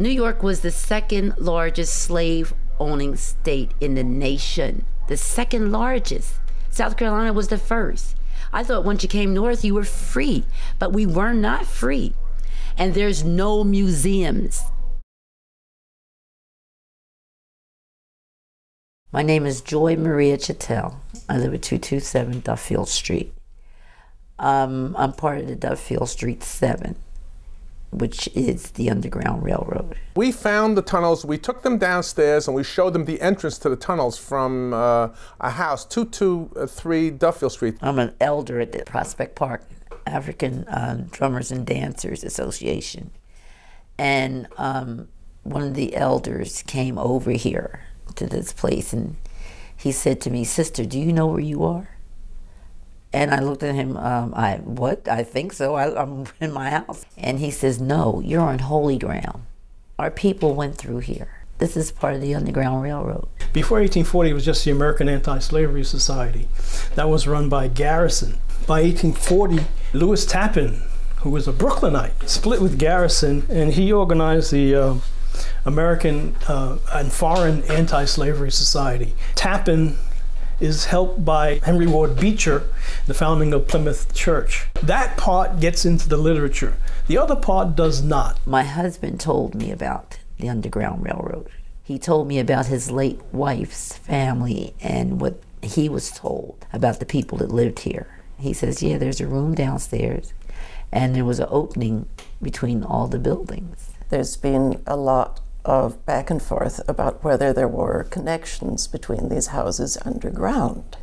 New York was the second largest slave owning state in the nation. The second largest. South Carolina was the first. I thought once you came north, you were free, but we were not free. And there's no museums. My name is Joy Maria Chatel. I live at 227 Duffield Street. Um, I'm part of the Duffield Street 7, which is the Underground Railroad. We found the tunnels, we took them downstairs, and we showed them the entrance to the tunnels from uh, a house, 223 Duffield Street. I'm an elder at the Prospect Park African uh, Drummers and Dancers Association. And um, one of the elders came over here to this place and he said to me, Sister, do you know where you are? And I looked at him, um, I, what? I think so. I, I'm in my house. And he says, No, you're on holy ground. Our people went through here. This is part of the Underground Railroad. Before 1840, it was just the American Anti Slavery Society. That was run by Garrison. By 1840, Lewis Tappan, who was a Brooklynite, split with Garrison and he organized the uh, American uh, and Foreign Anti Slavery Society. Tappan is helped by Henry Ward Beecher, the founding of Plymouth Church. That part gets into the literature. The other part does not. My husband told me about the Underground Railroad. He told me about his late wife's family and what he was told about the people that lived here. He says, Yeah, there's a room downstairs, and there was an opening between all the buildings. There's been a lot of back and forth about whether there were connections between these houses underground.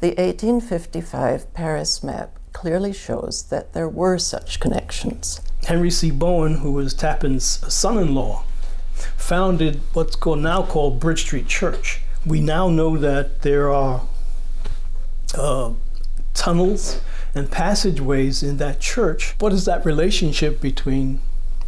The 1855 Perris map clearly shows that there were such connections. Henry C. Bowen, who was Tappan's son-in-law, founded what's called now called Bridge Street Church. We now know that there are uh, tunnels and passageways in that church. What is that relationship between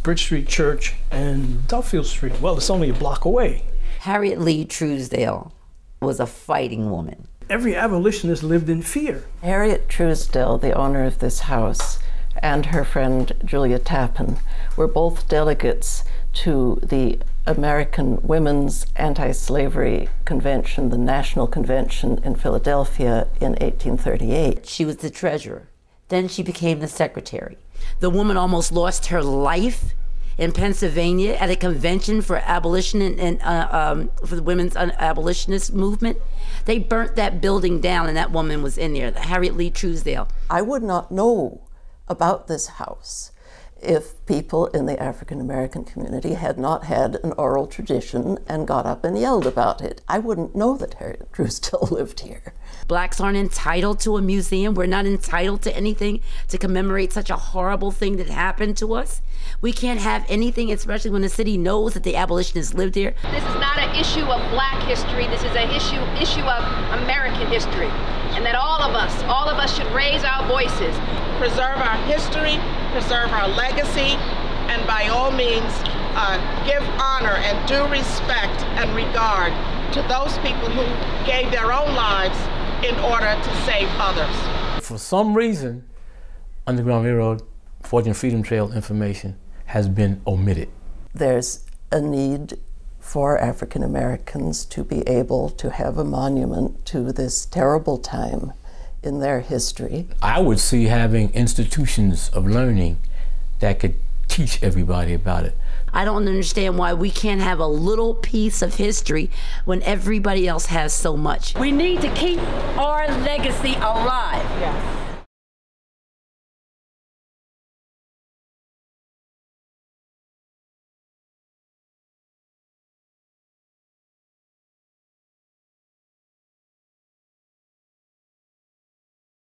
Bridge Street Church and Duffield Street? Well, it's only a block away. Harriet Lee Truesdale was a fighting woman. Every abolitionist lived in fear. Harriet Truesdale, the owner of this house, and her friend Julia Tappan were both delegates to the American Women's Anti Slavery Convention, the National Convention in Philadelphia in 1838. She was the treasurer. Then she became the secretary. The woman almost lost her life in Pennsylvania at a convention for abolition and, and uh, um, for the women's abolitionist movement. They burnt that building down, and that woman was in there, Harriet Lee Truesdale. I would not know about this house if people in the African American community had not had an oral tradition and got up and yelled about it. I wouldn't know that Harriet Truesdale lived here. Blacks aren't entitled to a museum. We're not entitled to anything to commemorate such a horrible thing that happened to us. We can't have anything, especially when the city knows that the abolitionists lived here. This is not an issue of black history. This is an issue issue of American history. And that all of us, all of us should raise our voices. Preserve our history, preserve our legacy, and by all means, uh, give honor and due respect and regard to those people who gave their own lives in order to save others. For some reason, Underground Railroad, Fortune Freedom Trail information has been omitted. There's a need for African Americans to be able to have a monument to this terrible time in their history. I would see having institutions of learning that could teach everybody about it. I don't understand why we can't have a little piece of history when everybody else has so much. We need to keep our legacy alive. Yes.